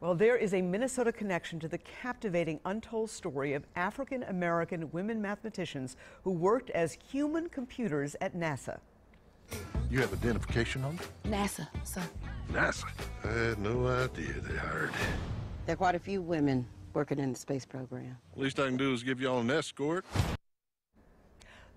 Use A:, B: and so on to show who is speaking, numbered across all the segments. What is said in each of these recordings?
A: Well, there is a Minnesota connection to the captivating untold story of African American women mathematicians who worked as human computers at NASA.
B: You have identification on them?
C: NASA, sir.
B: NASA? I had no idea they hired.
D: There are quite a few women working in the space program.
B: Least I can do is give y'all an escort.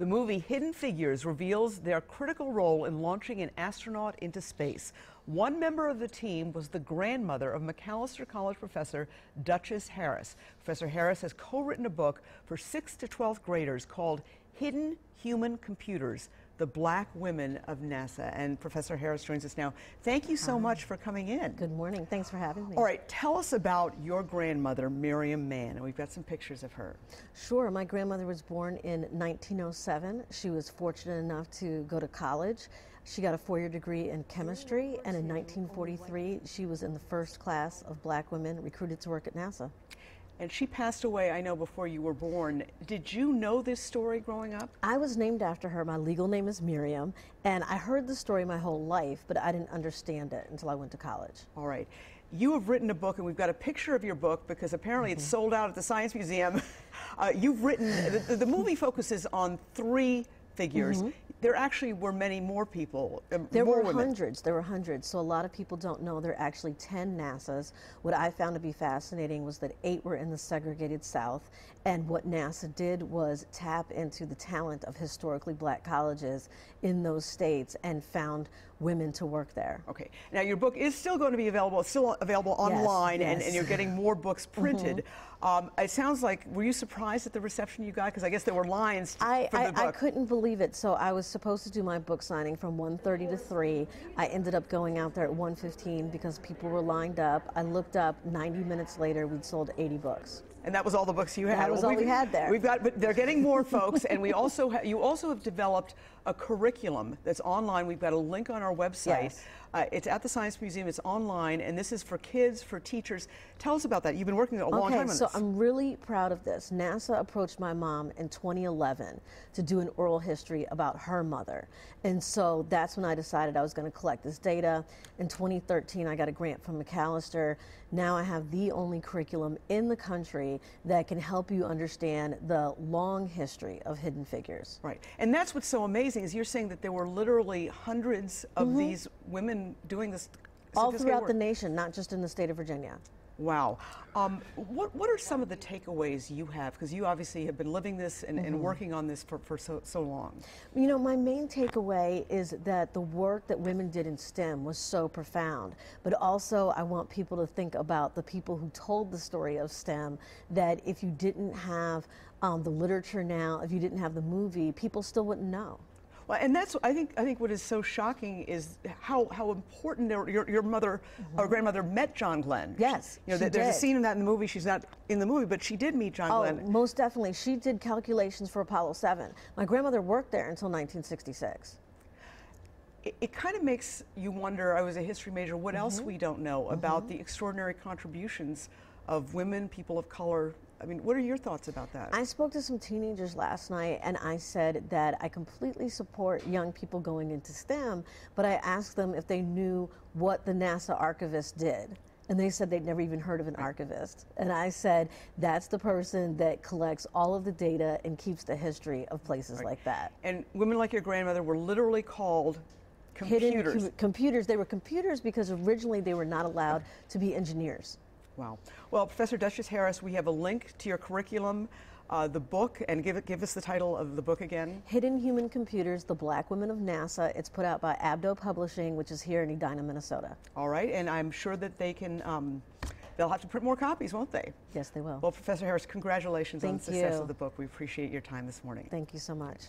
A: The movie Hidden Figures reveals their critical role in launching an astronaut into space. One member of the team was the grandmother of Macalester College professor Duchess Harris. Professor Harris has co written a book for 6th to 12th graders called Hidden Human Computers the black women of NASA. And Professor Harris joins us now. Thank you so Hi. much for coming in.
E: Good morning. Thanks for having me.
A: All right, tell us about your grandmother, Miriam Mann, and we've got some pictures of her.
E: Sure. My grandmother was born in 1907. She was fortunate enough to go to college. She got a four year degree in chemistry, and in 1943, she was in the first class of black women recruited to work at NASA.
A: And she passed away, I know, before you were born. Did you know this story growing up?
E: I was named after her. My legal name is Miriam. And I heard the story my whole life, but I didn't understand it until I went to college.
A: All right. You have written a book, and we've got a picture of your book because apparently mm -hmm. it's mm-hmm. sold out at the Science Museum. Uh, you've written, the, the movie focuses on three figures. Mm -hmm there actually were many more people.
E: Uh, there more were women. hundreds. There were hundreds. So a lot of people don't know there are actually 10 NASAs. What I found to be fascinating was that eight were in the segregated South. And what NASA did was tap into the talent of historically black colleges in those states and found women to work there.
A: Okay. Now your book is still going to be available, still available online, yes, yes. And, and, you're getting more books printed. Mm -hmm. Um, it sounds like, were you surprised at the reception you got? Because I guess there were lines
E: I,
A: for the book.
E: I couldn't believe it. So I was supposed to do my book signing from 1.30 to 3. I ended up going out there at 1.15 because people were lined up. I looked up, 90 minutes later, we'd sold 80 books.
A: And that was all the books you had.
E: That was well, all we had there.
A: We've got, but they're getting more folks, and we also ha- you also have developed a curriculum that's online. We've got a link on our website. Yes. Uh, it's at the Science Museum. It's online, and this is for kids, for teachers. Tell us about that. You've been working a
E: okay,
A: long time on
E: so this. so I'm really proud of this. NASA approached my mom in 2011 to do an oral history about her mother, and so that's when I decided I was going to collect this data. In 2013, I got a grant from Macalester. Now I have the only curriculum in the country that can help you understand the long history of hidden figures.
A: Right, and that's what's so amazing is you're saying that there were literally hundreds of mm -hmm. these women doing this
E: all throughout the nation, not just in the state of Virginia.
A: Wow. Um, what, what are some of the takeaways you have? Because you obviously have been living this and, mm -hmm. and, mm-hmm. working on this for, for so, so long.
E: You know, my main takeaway is that the work that women did in STEM was so profound. But also, I want people to think about the people who told the story of STEM, that if you didn't have um, the literature now, if you didn't have the movie, people still wouldn't know.
A: Well, and that's I think I think what is so shocking is how how important your your mother mm-hmm. or grandmother met John Glenn.
E: Yes,
A: you know there's
E: did.
A: a scene in that in the movie. She's not in the movie, but she did meet John
E: oh,
A: Glenn.
E: most definitely. She did calculations for Apollo 7. My grandmother worked there until 1966
A: it, it, kind of makes you wonder. I was a history major. What mm-hmm. else we don't know mm-hmm. about the extraordinary contributions of women, people of color, I mean, what are your thoughts about that?
E: I spoke to some teenagers last night and I said that I completely support young people going into STEM, but I asked them if they knew what the NASA archivist did. And they said they'd never even heard of an archivist. And I said, that's the person that collects all of the data and keeps the history of places right. like that.
A: And women like your grandmother were literally called computers.
E: Hidden computers. They were computers because originally they were not allowed to be engineers.
A: Wow. Well, Professor Duchess Harris, we have a link to your curriculum, uh, the book, and give it, give us the title of the book again.
E: Hidden Human Computers: The Black Women of NASA. It's put out by Abdo Publishing, which is here in Edina, Minnesota.
A: All right, and I'm sure that they can. Um, they'll have to print more copies, won't they?
E: Yes, they will.
A: Well, Professor Harris, congratulations
E: Thank
A: on the success
E: you.
A: of the book. We appreciate your time this morning.
E: Thank you so much.